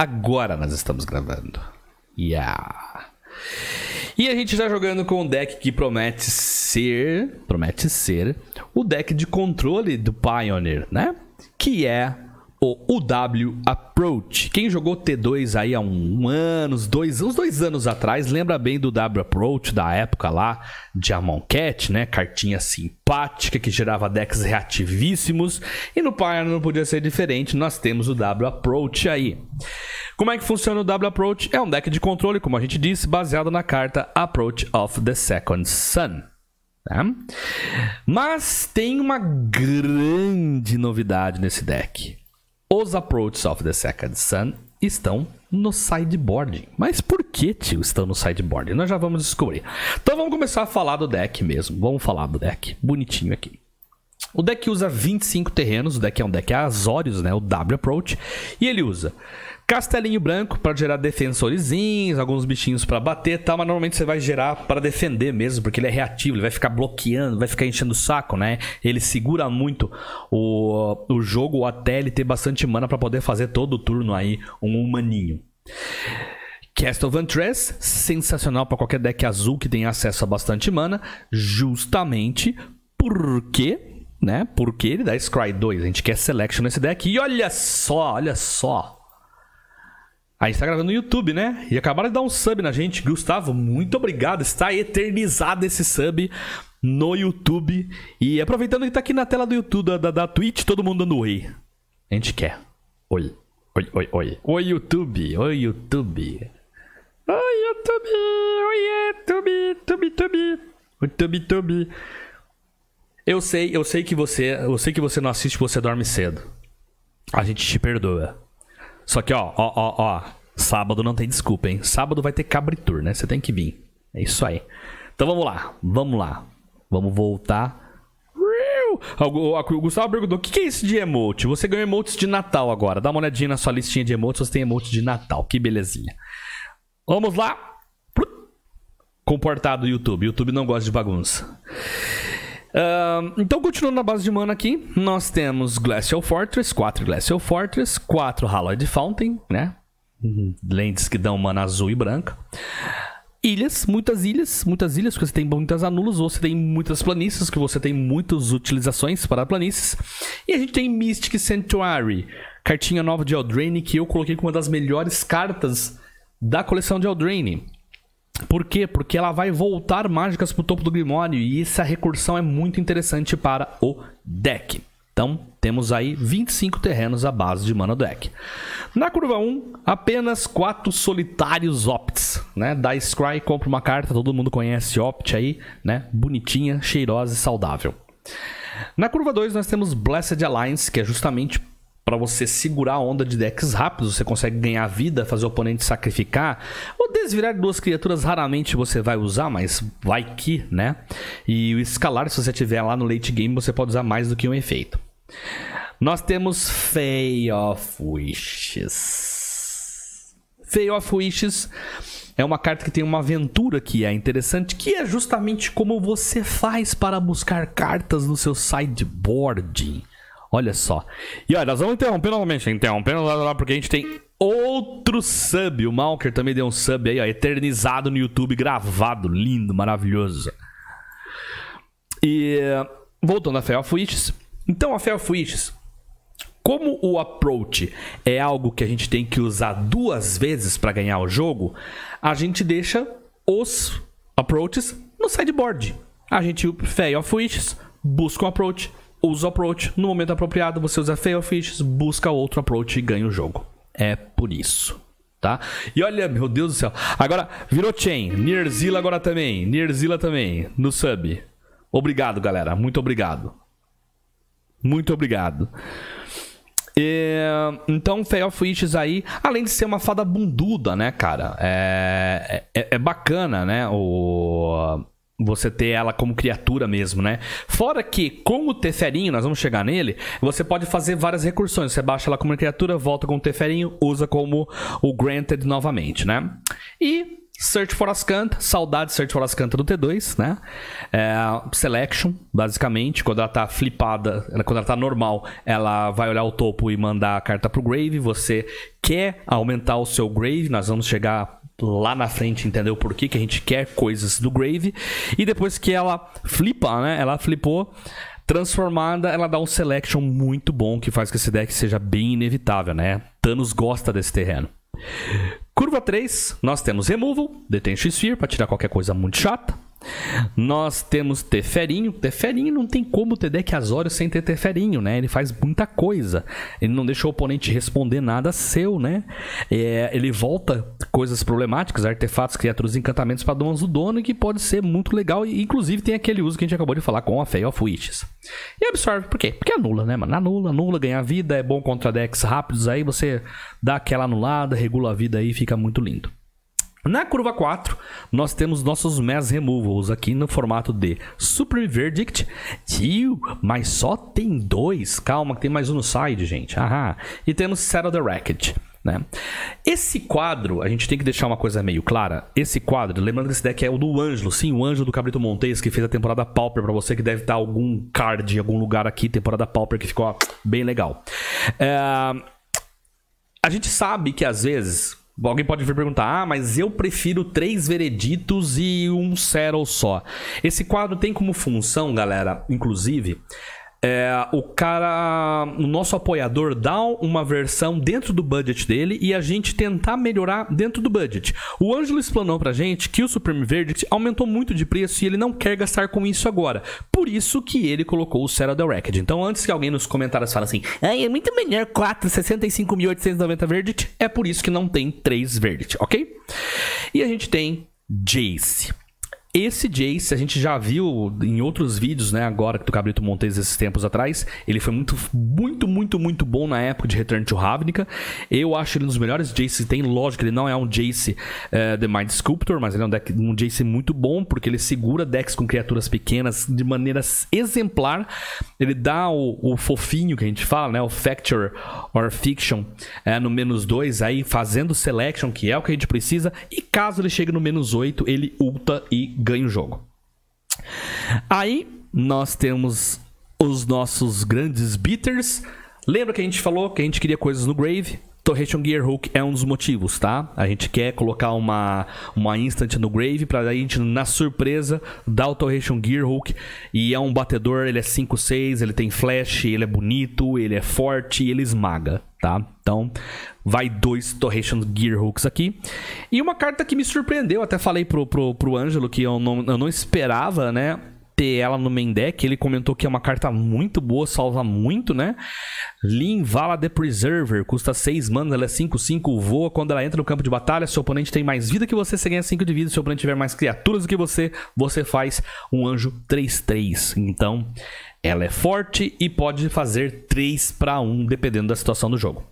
Agora nós estamos gravando. Yeah. E a gente está jogando com um deck que promete ser, promete ser o deck de controle do Pioneer, né? Que é o UW Approach. Quem jogou T2 aí há um, um ano, uns dois, uns dois anos atrás, lembra bem do W Approach da época lá de Amon Cat, né? Cartinha simpática que gerava decks reativíssimos. E no Pioneer não podia ser diferente, nós temos o W Approach aí. Como é que funciona o W Approach? É um deck de controle, como a gente disse, baseado na carta Approach of the Second Sun. Tá? Mas tem uma grande novidade nesse deck. Os Approaches of the Second Sun estão no sideboard. Mas por que, tio, estão no sideboard? Nós já vamos descobrir. Então vamos começar a falar do deck mesmo. Vamos falar do deck. Bonitinho aqui. O deck usa 25 terrenos, o deck é um deck Azorius, né, o W Approach, e ele usa Castelinho branco para gerar defensorzinhos, alguns bichinhos para bater e tal, mas normalmente você vai gerar para defender mesmo, porque ele é reativo, ele vai ficar bloqueando, vai ficar enchendo o saco, né? Ele segura muito o, o jogo até ele ter bastante mana para poder fazer todo o turno aí um humaninho. Castle Ventress, sensacional para qualquer deck azul que tenha acesso a bastante mana, justamente porque, né? Porque ele dá Scry 2, a gente quer Selection nesse deck. E olha só, olha só, a gente tá gravando no YouTube, né? E acabaram de dar um sub na gente. Gustavo, muito obrigado. Está eternizado esse sub no YouTube. E aproveitando que tá aqui na tela do YouTube, da, da, da Twitch, todo mundo dando oi. A gente quer. Oi. Oi, oi, oi. Oi, YouTube. Oi, YouTube. Oi, YouTube. Oi, YouTube. YouTube, YouTube. YouTube, YouTube. Eu sei, eu sei que você, eu sei que você não assiste, você dorme cedo. A gente te perdoa. Só que, ó, ó, ó, ó. Sábado não tem desculpa, hein? Sábado vai ter cabritur, né? Você tem que vir. É isso aí. Então vamos lá, vamos lá. Vamos voltar. O Gustavo perguntou: o que é isso de emote? Você ganhou emotes de Natal agora. Dá uma olhadinha na sua listinha de emotes. Você tem emote de Natal. Que belezinha. Vamos lá. Comportado YouTube. YouTube não gosta de bagunça. Uh, então, continuando na base de mana aqui, nós temos Glacial Fortress, 4 Glacial Fortress, 4 Hallowed Fountain, né? Lentes que dão mana azul e branca. Ilhas, muitas ilhas, muitas ilhas, porque você tem muitas anulos, ou você tem muitas planícies, que você tem muitas utilizações para planícies. E a gente tem Mystic Sanctuary, cartinha nova de Eldraine, que eu coloquei como uma das melhores cartas da coleção de Eldraine. Por quê? Porque ela vai voltar mágicas pro topo do Grimório e essa recursão é muito interessante para o deck. Então, temos aí 25 terrenos à base de mana deck. Na curva 1, apenas 4 solitários Opts, né? Da Scry, compra uma carta, todo mundo conhece Opt aí, né? Bonitinha, cheirosa e saudável. Na curva 2, nós temos Blessed Alliance, que é justamente para você segurar a onda de decks rápidos, você consegue ganhar vida, fazer o oponente sacrificar, ou desvirar duas criaturas raramente você vai usar, mas vai que, né? E o escalar, se você tiver lá no late game, você pode usar mais do que um efeito. Nós temos Fay of Wishes. Fay of Wishes é uma carta que tem uma aventura que é interessante, que é justamente como você faz para buscar cartas no seu sideboard. Olha só. E olha, nós vamos interromper novamente, interrompendo lá, lá, porque a gente tem outro sub. O Malker também deu um sub aí, ó, eternizado no YouTube, gravado, lindo, maravilhoso. E voltando a Fair of Witches. Então, a Fair of Witches, como o approach é algo que a gente tem que usar duas vezes para ganhar o jogo, a gente deixa os approaches no sideboard. A gente, Fair of Witches, busca um approach, usa o approach. No momento apropriado, você usa fail fishes, busca outro approach e ganha o jogo. É por isso. Tá? E olha, meu Deus do céu. Agora, virou chain. Nearzilla agora também. Nearzilla também. No sub. Obrigado, galera. Muito obrigado. Muito obrigado. E, então, Fail of Wishes aí, além de ser uma fada bunduda, né, cara? É, é, é bacana, né? O você ter ela como criatura mesmo, né? Fora que, com o Teferinho, nós vamos chegar nele, você pode fazer várias recursões. Você baixa ela como criatura, volta com o Teferinho, usa como o Granted novamente, né? E Search for Ascanta, saudade Search for Ascanta do T2, né? É, selection, basicamente, quando ela tá flipada, quando ela tá normal, ela vai olhar o topo e mandar a carta pro Grave. Você quer aumentar o seu Grave, nós vamos chegar lá na frente, entendeu por que, que a gente quer coisas do Grave. E depois que ela flipa, né? Ela flipou, transformada, ela dá um selection muito bom que faz que esse deck seja bem inevitável, né? Thanos gosta desse terreno. Curva 3, nós temos Removal, Detention Sphere para tirar qualquer coisa muito chata. Nós temos Teferinho. Teferinho não tem como ter deck Azorius sem ter Teferinho, né? Ele faz muita coisa. Ele não deixa o oponente responder nada seu, né? É, ele volta coisas problemáticas, artefatos, criaturas, encantamentos para dons do dono, que pode ser muito legal. E, inclusive tem aquele uso que a gente acabou de falar com a Fey of Witches. E absorve, por quê? Porque anula, né, mano? Anula, anula, ganha vida, é bom contra decks rápidos, aí você dá aquela anulada, regula a vida aí, fica muito lindo. Na curva 4, nós temos nossos Mass Removals aqui no formato de Supreme Verdict. Tio, mas só tem dois. Calma, que tem mais um no side, gente. Aham. E temos Settle the Wreckage. Né? Esse quadro, a gente tem que deixar uma coisa meio clara. Esse quadro, lembrando que esse deck é o do Ângelo, sim, o Ângelo do Cabrito Montes, que fez a temporada Pauper para você, que deve estar algum card em algum lugar aqui, temporada Pauper, que ficou ó, bem legal. É... A gente sabe que às vezes Alguém pode vir perguntar: ah, mas eu prefiro três vereditos e um Settle só. Esse quadro tem como função, galera, inclusive, é, o cara, o nosso apoiador dá uma versão dentro do budget dele e a gente tentar melhorar dentro do budget. O Ângelo explanou pra gente que o Supreme Verdict aumentou muito de preço e ele não quer gastar com isso agora. Por isso que ele colocou o Serra the Record. Então, antes que alguém nos comentários fale assim, é muito melhor 4, 65.890 Verdict, é por isso que não tem 3 Verdict, ok? E a gente tem Jace. Esse Jace, a gente já viu em outros vídeos, né? Agora que do Cabrito Montes esses tempos atrás. Ele foi muito, muito, muito, muito bom na época de Return to Ravnica. Eu acho ele um dos melhores Jace que tem. Lógico, ele não é um Jace uh, The Mind Sculptor, mas ele é um, deck, um Jace muito bom, porque ele segura decks com criaturas pequenas de maneira exemplar. Ele dá o, o fofinho que a gente fala, né? O Factor or Fiction é, no menos 2, aí fazendo selection, que é o que a gente precisa. E caso ele chegue no menos 8, ele ulta e ganha o jogo. Aí nós temos os nossos grandes beaters. Lembra que a gente falou que a gente queria coisas no Grave? Torration Gearhook é um dos motivos, tá? A gente quer colocar uma, uma instant no Grave para a gente, na surpresa, dar o Torration Gearhook. E é um batedor, ele é 5-6, ele tem flash, ele é bonito, ele é forte ele esmaga, tá? Então, vai dois Torration Gearhooks aqui. E uma carta que me surpreendeu, até falei pro, pro, pro Ângelo que eu não, eu não esperava, né? ter ela no main deck. Ele comentou que é uma carta muito boa, salva muito, né? Lin Vala The Preserver, custa 6 manas, ela é 5-5, voa quando ela entra no campo de batalha. Seu oponente tem mais vida que você, você ganha 5 de vida. Se seu oponente tiver mais criaturas do que você, você faz um anjo 3-3. Então, ela é forte e pode fazer 3 para 1, dependendo da situação do jogo.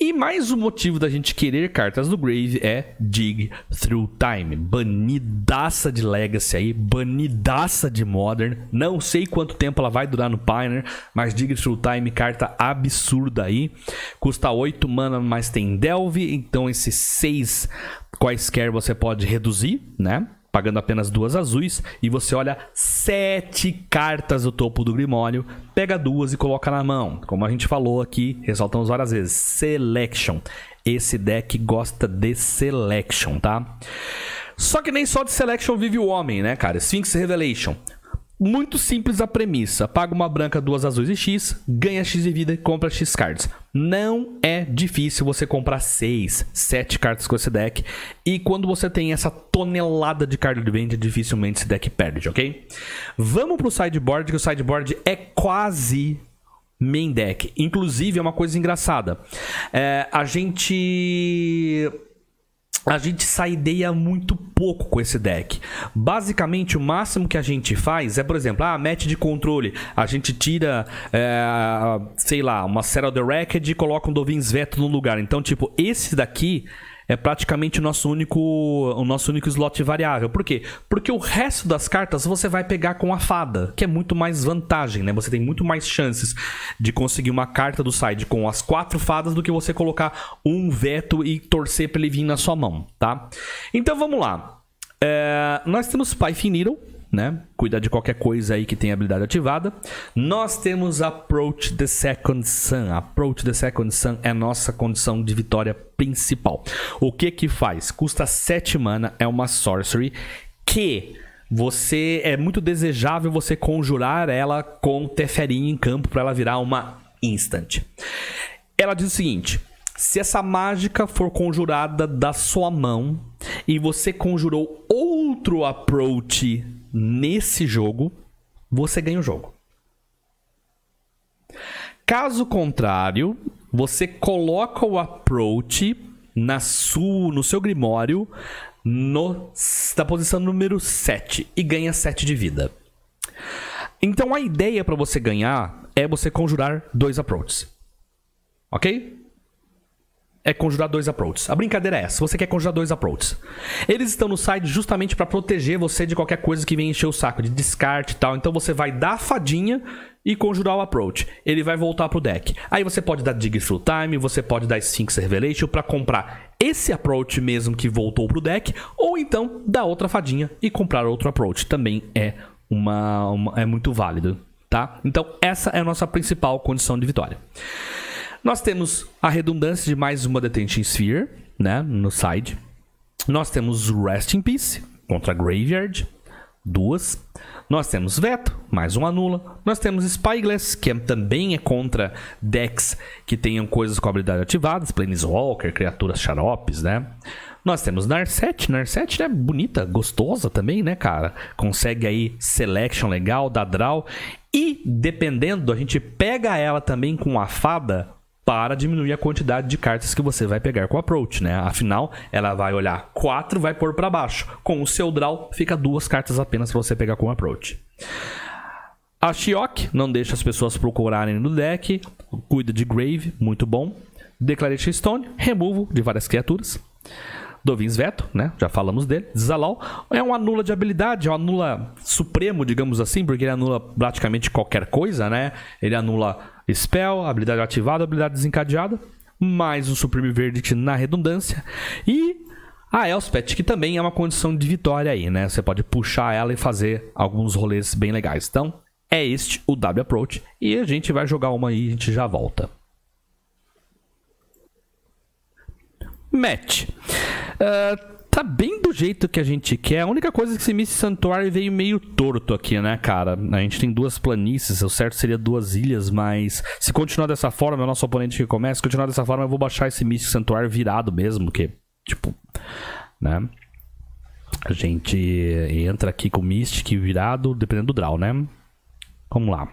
E mais um motivo da gente querer cartas do Grave é Dig Through Time. Banidaça de Legacy aí, banidaça de Modern. Não sei quanto tempo ela vai durar no Pioneer, mas Dig Through Time, carta absurda aí. Custa 8 mana, mas tem Delve, então esses 6 quaisquer você pode reduzir, né? Pagando apenas duas azuis, e você olha sete cartas do topo do Grimório, pega duas e coloca na mão. Como a gente falou aqui, ressaltamos várias vezes, Selection. Esse deck gosta de Selection, tá? Só que nem só de Selection vive o homem, né, cara? Sphinx Revelation. Muito simples a premissa. Paga uma branca, duas azuis e X, ganha X de vida e compra X cards. Não é difícil você comprar 6, 7 cartas com esse deck. E quando você tem essa tonelada de card advantage, dificilmente esse deck perde, ok? Vamos pro sideboard, que o sideboard é quase main deck. Inclusive, é uma coisa engraçada. É, a gente a gente saideia muito pouco com esse deck. Basicamente, o máximo que a gente faz é, por exemplo, ah, match de controle. A gente tira, é, sei lá, uma Serra the Racket e coloca um Dovin's Veto no lugar. Então, tipo, esse daqui é praticamente o nosso único, o nosso único slot variável. Por quê? Porque o resto das cartas você vai pegar com a fada, que é muito mais vantagem, né? Você tem muito mais chances de conseguir uma carta do side com as quatro fadas do que você colocar um veto e torcer para ele vir na sua mão, tá? Então vamos lá. É, nós temos Python Needle, né? Cuidar de qualquer coisa aí que tenha habilidade ativada. Nós temos Approach the Second Sun. Approach the Second Sun é nossa condição de vitória principal. O que que faz? Custa 7 mana, é uma sorcery que você é muito desejável você conjurar ela com Teferi em campo para ela virar uma instant. Ela diz o seguinte: se essa mágica for conjurada da sua mão e você conjurou outro approach nesse jogo, você ganha o jogo. Caso contrário, você coloca o approach na sua, no seu grimório no, na posição número 7 e ganha 7 de vida. Então a ideia para você ganhar é você conjurar dois approaches. Ok? É conjurar dois approaches. A brincadeira é essa, você quer conjurar dois approaches. Eles estão no site justamente para proteger você de qualquer coisa que venha encher o saco, de descarte e tal. Então você vai dar a fadinha e conjurar o approach. Ele vai voltar pro deck. Aí você pode dar Dig Through Time, você pode dar Sphinx Revelation para comprar esse approach mesmo que voltou pro deck, ou então dar outra fadinha e comprar outro approach. Também é uma, uma é muito válido, tá? Então essa é a nossa principal condição de vitória. Nós temos a redundância de mais uma Detention Sphere, né, no side. Nós temos Rest in Peace contra Graveyard, duas. Nós temos Veto, mais um anula. Nós temos Spyglass, que é, também é contra decks que tenham coisas com habilidade ativadas, Planeswalker, criaturas xaropes, né? Nós temos Narset, Narset é bonita, gostosa também, né, cara? Consegue aí selection legal, dá draw. E, dependendo, a gente pega ela também com a fada para diminuir a quantidade de cartas que você vai pegar com o approach, né? Afinal, ela vai olhar 4, vai pôr para baixo. Com o seu draw, fica duas cartas apenas para você pegar com o approach. A Shiok não deixa as pessoas procurarem no deck, cuida de Grave, muito bom. Declaration Stone, removo de várias criaturas. Dovins Veto, né? Já falamos dele. Zalau é um anula de habilidade, é um anula supremo, digamos assim, porque ele anula praticamente qualquer coisa, né? Ele anula Spell, habilidade ativada, habilidade desencadeada, mais o Supreme Verdict na redundância e a Elspeth, que também é uma condição de vitória aí, né? Você pode puxar ela e fazer alguns rolês bem legais. Então, é este o W Approach e a gente vai jogar uma aí e a gente já volta. Match. Uh, tá bem do jeito que a gente quer. A única coisa é que esse Mist Santuário veio meio torto aqui, né, cara? A gente tem duas planícies, o certo seria duas ilhas, mas se continuar dessa forma, é o nosso oponente que começa, se continuar dessa forma, eu vou baixar esse Mist Santuário virado mesmo, que, tipo, né? A gente entra aqui com o Mystic virado, dependendo do draw, né? Vamos lá.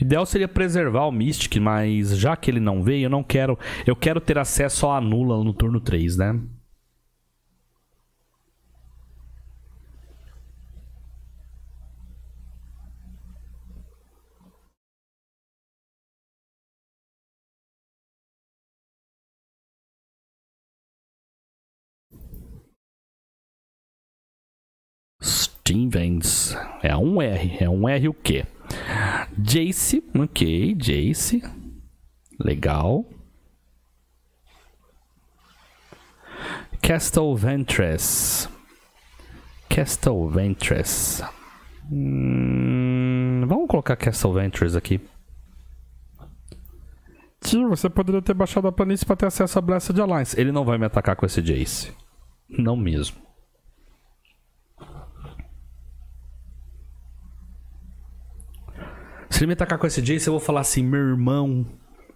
Ideal seria preservar o Mystic, mas já que ele não veio, eu não quero. Eu quero ter acesso ao Anula no turno 3, né? Stevens. É um R. É um R o quê? Jace, ok, Jace. Legal. Castle Ventress. Castle Ventress. Hum, vamos colocar Castle Ventress aqui. Tio, você poderia ter baixado a planície para ter acesso a Blessed Alliance. Ele não vai me atacar com esse Jace. Não mesmo. Se ele me atacar com esse Jace, eu vou falar assim: meu irmão,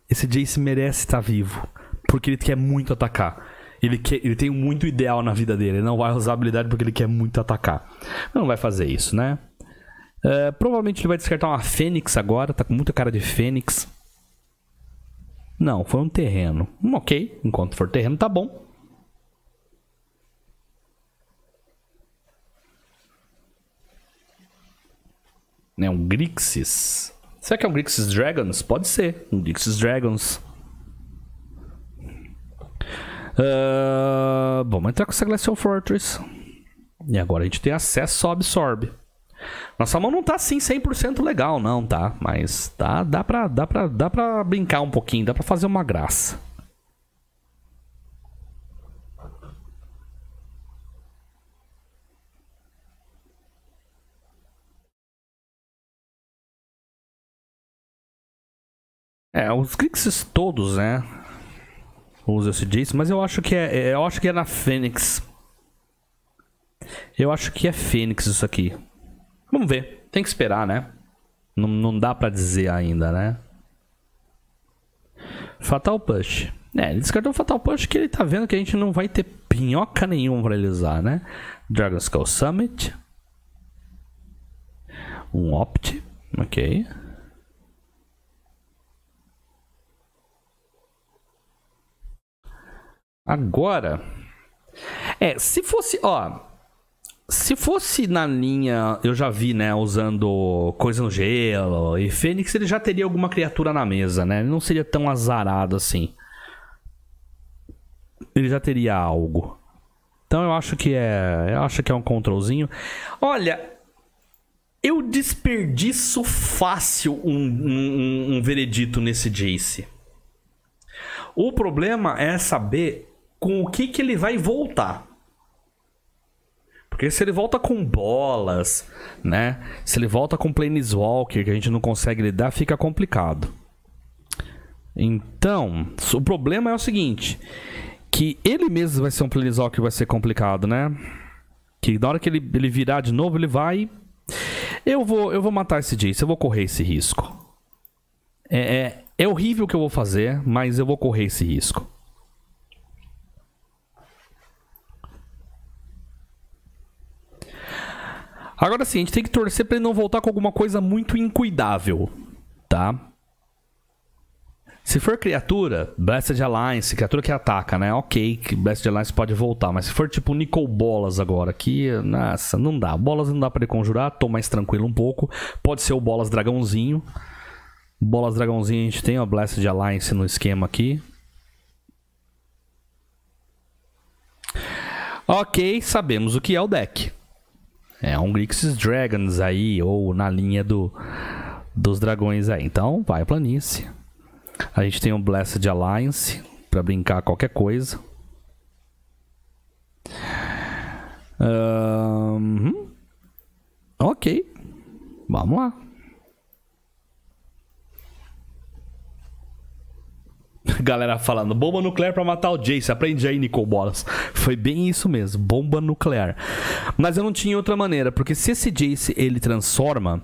esse Jace merece estar vivo. Porque ele quer muito atacar. Ele, quer, ele tem muito ideal na vida dele. Ele não vai usar habilidade porque ele quer muito atacar. Não vai fazer isso, né? Uh, provavelmente ele vai descartar uma Fênix agora. Tá com muita cara de Fênix. Não, foi um terreno. Hum, ok, enquanto for terreno, tá bom. Né, um Grixis. Será que é um Grixis Dragons? Pode ser, um Grixis Dragons. Uh, vamos entrar com essa Glacial Fortress. E agora a gente tem acesso ao Absorb. Nossa mão não tá assim 100% legal não, tá? Mas tá, dá, pra, dá, pra, dá pra brincar um pouquinho, dá pra fazer uma graça. É, os Grixis todos, né? Usa esse Jace, mas eu acho que é, é, eu acho que é na Fênix. Eu acho que é Fênix isso aqui. Vamos ver. Tem que esperar, né? Não, não dá pra dizer ainda, né? Fatal Push. É, ele descartou o Fatal Push que ele tá vendo que a gente não vai ter pinhoca nenhuma pra ele usar, né? Dragon Skull Summit. Um Opt. Ok. Agora. É, se fosse. Ó. Se fosse na linha. Eu já vi, né? Usando coisa no gelo. E Fênix ele já teria alguma criatura na mesa, né? Ele não seria tão azarado assim. Ele já teria algo. Então eu acho que é. Eu acho que é um controlzinho. Olha. Eu desperdiço fácil um, um, um veredito nesse Jace. O problema é saber com o que, que ele vai voltar. Porque se ele volta com bolas, né? Se ele volta com Planeswalker, que a gente não consegue lidar, fica complicado. Então, o problema é o seguinte: que ele mesmo vai ser um Planeswalker que vai ser complicado, né? Que na hora que ele, ele virar de novo, ele vai. Eu vou, eu vou matar esse Jace, eu vou correr esse risco. É, é, é horrível o que eu vou fazer, mas eu vou correr esse risco. Agora sim, a gente tem que torcer para ele não voltar com alguma coisa muito incuidável, tá? Se for criatura, Blessed Alliance, criatura que ataca, né? Ok, que Blessed Alliance pode voltar. Mas se for tipo Nicol Bolas agora, aqui, nossa, não dá. Bolas não dá pra ele conjurar, tô mais tranquilo um pouco. Pode ser o Bolas Dragãozinho. Bolas Dragãozinho a gente tem a Blessed Alliance no esquema aqui. Ok, sabemos o que é o deck. É um Grixis Dragons aí, ou na linha do, dos dragões aí. Então, vai a planície. A gente tem um Blessed Alliance para brincar qualquer coisa. Uhum. Ok. Vamos lá. Galera falando, bomba nuclear para matar o Jace. Aprende aí, Nicole Bolas. Foi bem isso mesmo, bomba nuclear. Mas eu não tinha outra maneira, porque se esse Jace ele transforma,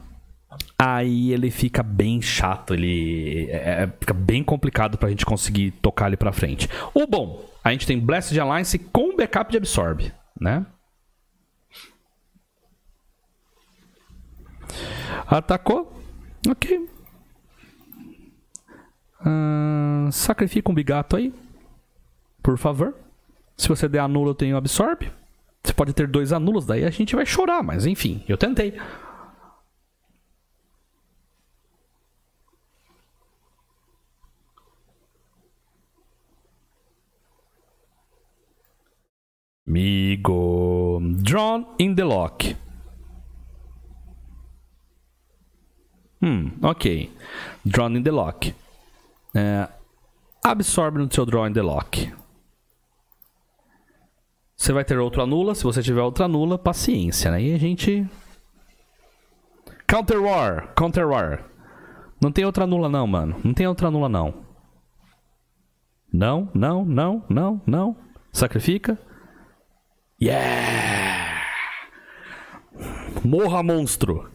aí ele fica bem chato, ele é, é, fica bem complicado pra gente conseguir tocar ele pra frente. O bom, a gente tem Blessed Alliance com backup de Absorb, né? Atacou? Ok. Sacrifica um bigato aí. Por favor. Se você der anula, eu tenho absorbe. Você pode ter dois anulos, daí a gente vai chorar, mas enfim, eu tentei. Migo. Drawn in the lock. Hum, ok. Drawn in the lock. É, absorve no seu draw in the lock. Você vai ter outro anula. Se você tiver outro anula, paciência, né? A gente. Counter War! Counter War! Não tem outra anula, não, mano. Não tem outra anula, não. Não, não, não, não, não. Sacrifica. Yeah! Morra, monstro!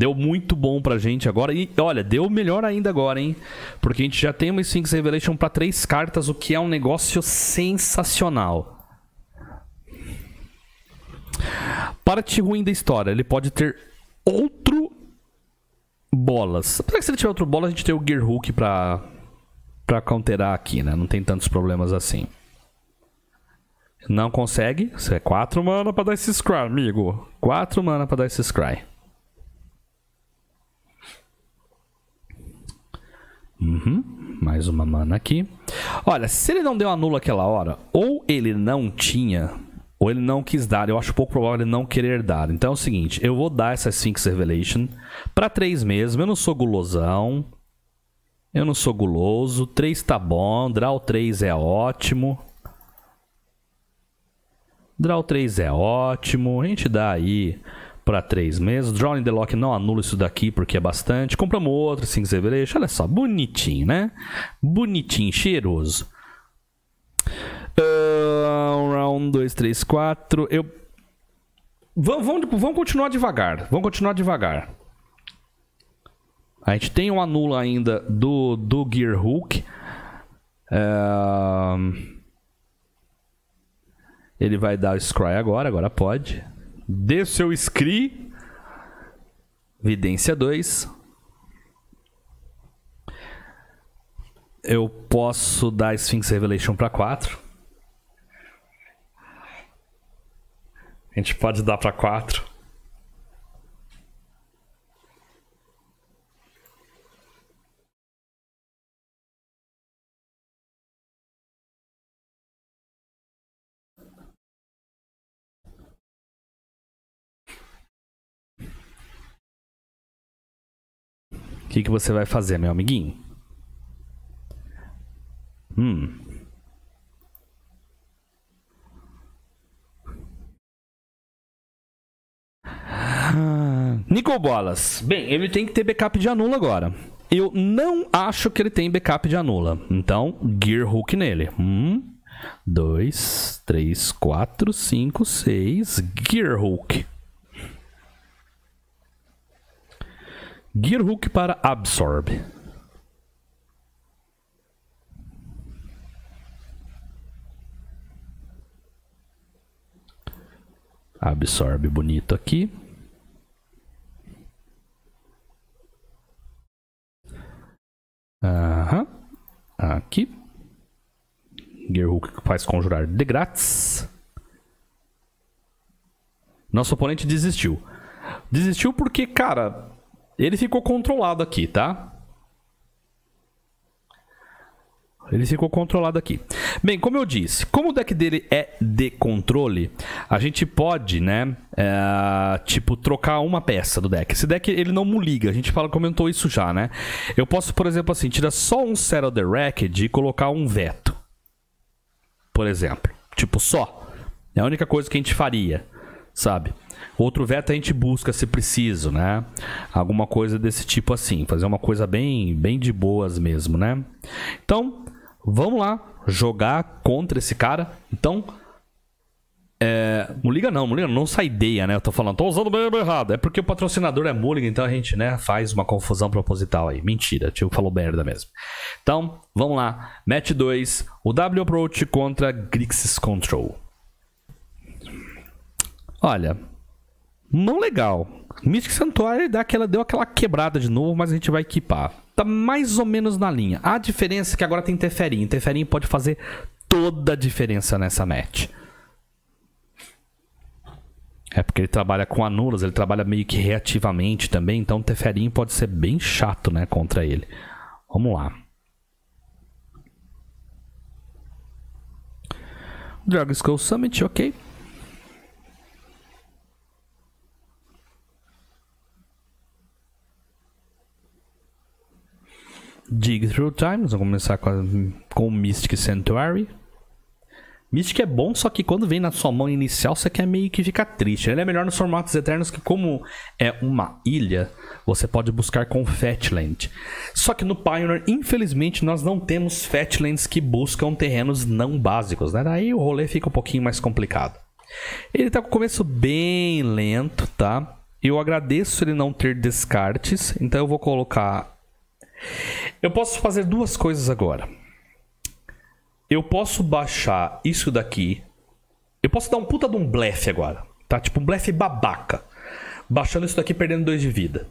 Deu muito bom pra gente agora. E olha, deu melhor ainda agora, hein? Porque a gente já tem uma Sphinx Revelation pra três cartas, o que é um negócio sensacional. Parte ruim da história, ele pode ter outro bolas. Apesar que se ele tiver outro bola, a gente tem o Gear Hook pra, pra counterar aqui, né? Não tem tantos problemas assim. Não consegue. Isso é 4 mana pra dar esse Scry, amigo. 4 mana pra dar esse Scry. Uhum. Mais uma mana aqui. Olha, se ele não deu anula aquela hora, ou ele não tinha, ou ele não quis dar. Eu acho pouco provável ele não querer dar. Então é o seguinte, eu vou dar essa Sphinx Revelation para 3 mesmo. Eu não sou gulosão. Eu não sou guloso. 3 tá bom. Draw 3 é ótimo. Draw 3 é ótimo. A gente dá aí para 3 mesmo. Drawing the Lock não anula isso daqui porque é bastante. Compramos outro Sphinx Revelation. Olha só, bonitinho, né? Bonitinho, cheiroso. Uh, round 2, 3, 4. Eu. Vamos, vamos, vamos continuar devagar. Vamos continuar devagar. A gente tem um anula ainda do, do Gear Hook. Uh, ele vai dar o Scry agora, agora pode. Dê seu scree. Vidência 2. Eu posso dar Sphinx Revelation para 4. A gente pode dar para 4. Que, que você vai fazer, meu amiguinho? Hum. Bolas. Bem, ele tem que ter backup de anula agora. Eu não acho que ele tem backup de anula. Então, Gear Hook nele. Um, dois, três, quatro, cinco, seis. Gear Hook. Gear Hook para Absorb. Absorbe bonito aqui. Aham. Aqui. Gearhook faz conjurar de grátis. Nosso oponente desistiu. Desistiu porque, cara, ele ficou controlado aqui, tá? Ele ficou controlado aqui. Bem, como eu disse, como o deck dele é de controle, a gente pode, né, é, tipo, trocar uma peça do deck. Esse deck, ele não muliga, a gente fala, comentou isso já, né? Eu posso, por exemplo, assim, tirar só um Settle the Racket e colocar um veto. Por exemplo. Tipo, só. É a única coisa que a gente faria, sabe? Outro veto a gente busca se preciso, né? Alguma coisa desse tipo assim, fazer uma coisa bem, bem de boas mesmo, né? Então, Vamos lá jogar contra esse cara. Então, é, Muliga não, Muliga não sai ideia, né? Eu tô falando, tô usando verbo errado. É porque o patrocinador é Muliga, então a gente, né, faz uma confusão proposital aí. Mentira, tio falou merda mesmo. Então, vamos lá. Match 2, o W Approach contra Grixis Control. Olha, não legal. Mystic Sanctuary dá aquela, deu aquela quebrada de novo, mas a gente vai equipar tá mais ou menos na linha. A diferença é que agora tem Teferi. Teferi pode fazer toda a diferença nessa match. É porque ele trabalha com anulas, ele trabalha meio que reativamente também, então o Teferin pode ser bem chato, né, contra ele. Vamos lá. Dragon Skull Summit, ok. Dig Through Time, vamos começar com, a, com o Mystic Sanctuary. Mystic é bom, só que quando vem na sua mão inicial, você quer meio que ficar triste. Ele é melhor nos formatos eternos, que como é uma ilha, você pode buscar com Fatland. Só que no Pioneer, infelizmente, nós não temos Fatlands que buscam terrenos não básicos, né? Daí o rolê fica um pouquinho mais complicado. Ele tá com o começo bem lento, tá? Eu agradeço ele não ter descartes, então eu vou colocar eu posso fazer duas coisas agora. Eu posso baixar isso daqui. Eu posso dar um puta de um blefe agora. Tá? Tipo um blefe babaca. Baixando isso daqui perdendo dois de vida.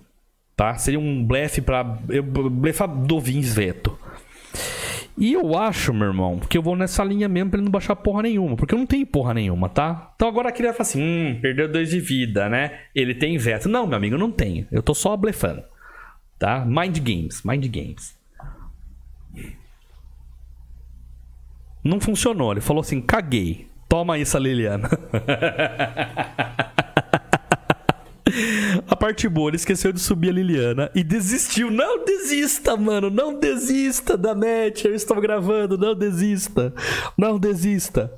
Tá? Seria um blefe pra. Eu blefar do Veto. E eu acho, meu irmão, que eu vou nessa linha mesmo pra ele não baixar porra nenhuma. Porque eu não tenho porra nenhuma, tá? Então agora aqui ele vai falar assim: hum, perdeu dois de vida, né? Ele tem veto. Não, meu amigo, eu não tenho. Eu tô só blefando. Tá? Mind games, mind games. Não funcionou. Ele falou assim: caguei. Toma isso, Liliana. A parte boa, ele esqueceu de subir a Liliana e desistiu. Não desista, mano. Não desista da net. Eu estou gravando. Não desista. Não desista.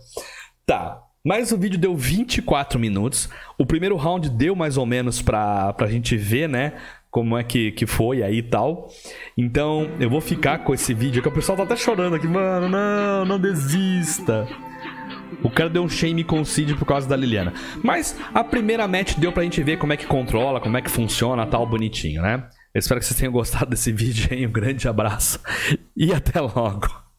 Tá. Mas o vídeo deu 24 minutos. O primeiro round deu mais ou menos pra, pra gente ver, né? Como é que, que foi aí e tal. Então, eu vou ficar com esse vídeo. Que o pessoal tá até chorando aqui. Mano, não, não desista. O cara deu um shame concede por causa da Liliana. Mas a primeira match deu pra gente ver como é que controla, como é que funciona, tal, bonitinho, né? Eu espero que vocês tenham gostado desse vídeo aí. Um grande abraço e até logo.